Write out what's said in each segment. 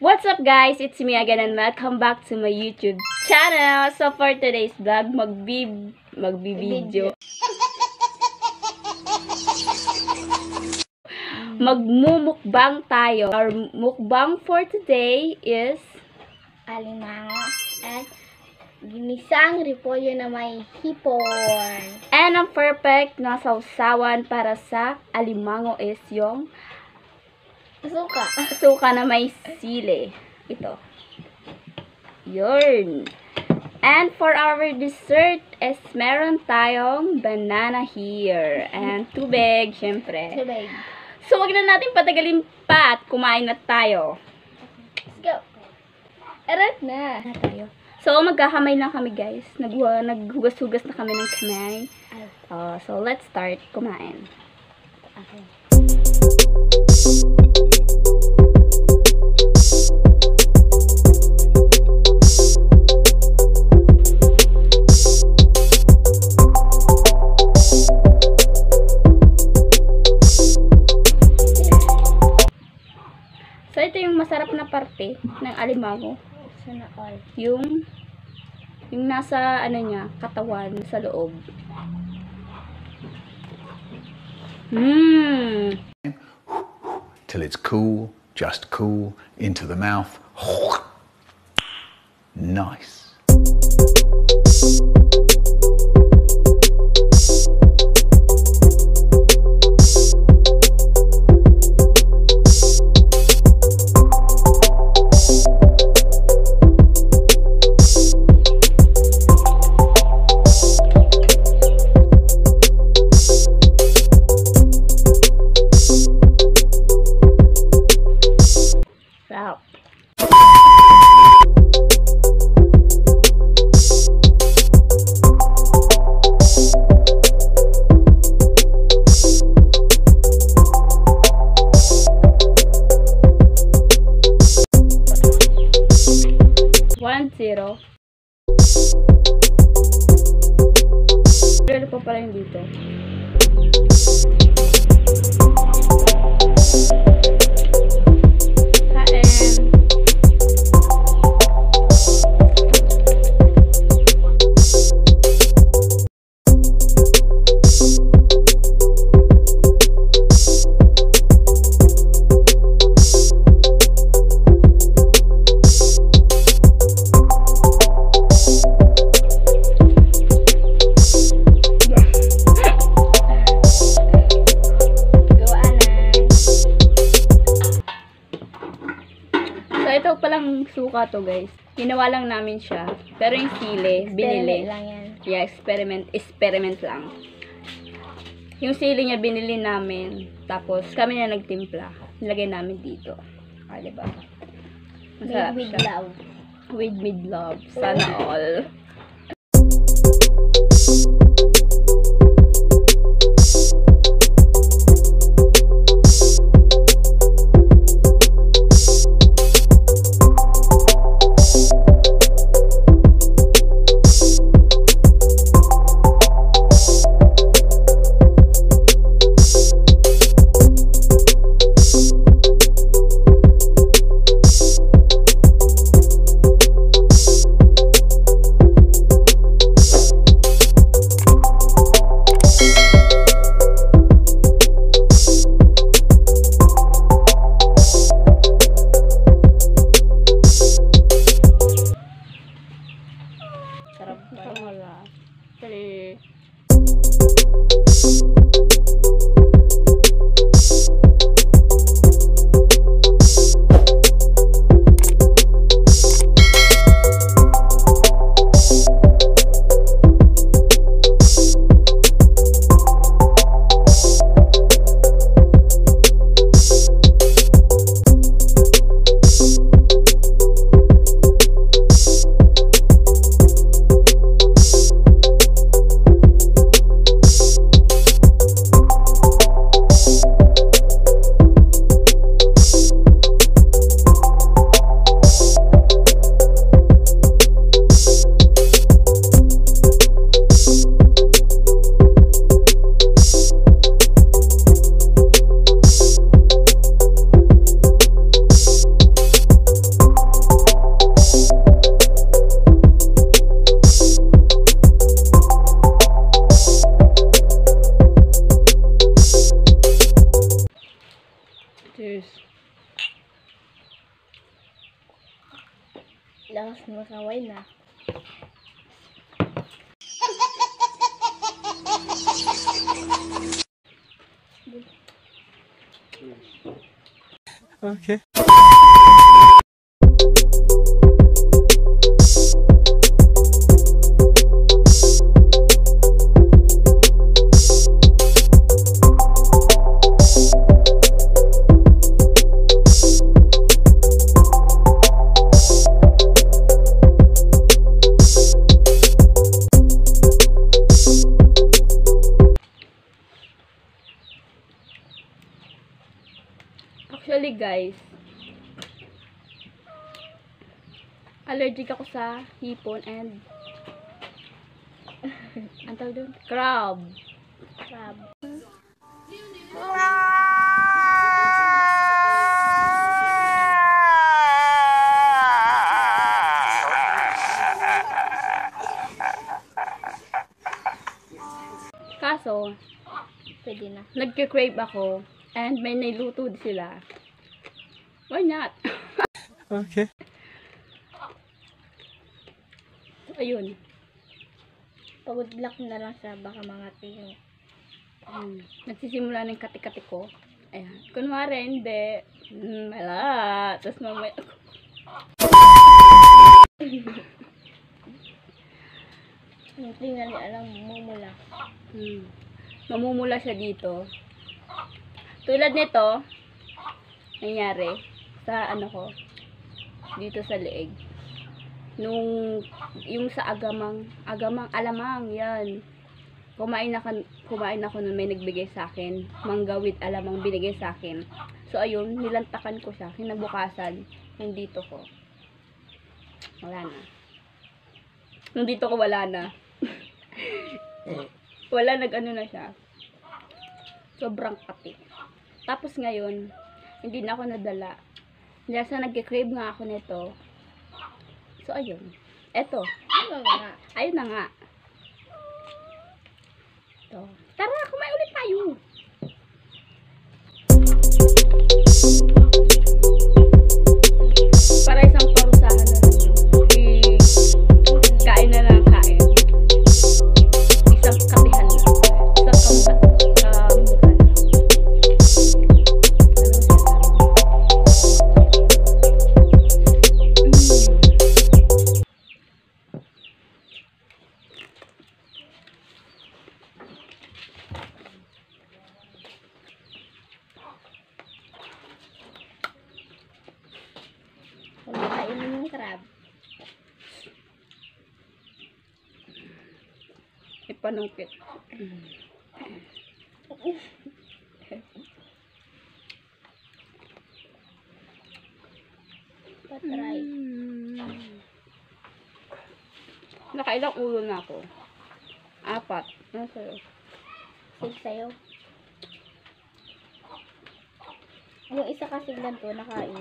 What's up guys? It's me again and welcome back to my YouTube channel. So for today's vlog, magbi magbi-video. Magmumukbang tayo. Our mukbang for today is alimango at ginisang repolyo na may hipon. and ang perfect na sausawan para sa alimango is yung Suka. suka na may sili. Ito. Yun. And for our dessert is meron tayong banana here. And tubig, syempre. Tubig. So, wag na natin patagalin pa at kumain na tayo. Let's go. Erat na. Na tayo. So, magkakamay lang kami guys. Naghugas-hugas na kami ng kamay. Ay, Uh, so, let's start kumain. okay. So, ito yung masarap na parte ng alimango. Sana all. yung yung nasa ano niya, katawan sa loob. Mmm. Till it's cool, just cool, into the mouth. Nice. Sarap. One zero. Pero pa pala yung dito. Suka to, guys. Ginawa lang namin siya. Pero yung sili, binili. Experiment lang yan. Yeah, experiment. Experiment lang. Yung sili niya, binili namin. Tapos, kami na nagtimpla. Nilagay namin dito. Ah, diba? Masarap with siya. love. With mid love. Sana all. Tali. Okay. Actually, guys, allergic ako sa hipon and ang tawag doon? Crab. Crab. Kaso, Pwede na. nagka-crave ako and may niluto din sila. Why not? Okay. Ayun. Pagod block na lang siya. Baka mga tingin. Um, nagsisimula ng kati-kati ko. Ayan. Kunwari, hindi. Mm, wala. Tapos mamaya, Yung tingnan niya alam mumula. Hmm. Mamumula siya dito. Tulad nito, nangyari sa ano ko, dito sa leeg. Nung, yung sa agamang, agamang, alamang, yan. Kumain ako, kumain ako nun, may nagbigay sa akin. Manggawit alamang binigay sa akin. So, ayun, nilantakan ko siya. Kinabukasan, yung dito ko. Wala na. Nung dito ko, wala na. wala nag-ano na siya. Sobrang kati. Tapos ngayon, hindi na ako nadala. Nasa nagkikrave nga ako nito. So, ayun. Eto. Ano nga? Ayun na nga. Ito. Tara, kumain ulit tayo. Para Ipanungkit. Patry. Mm. Nakailang ulo na ako. Apat. Ano sa'yo? Sig sa'yo. Yung isa kasi ganito, nakain.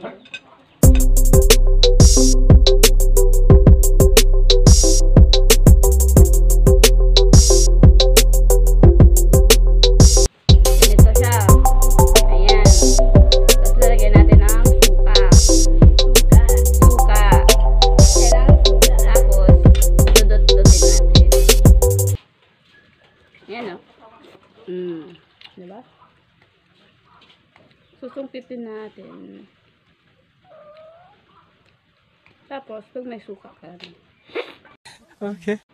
Natin. Tapos, pag may suka ka, Okay.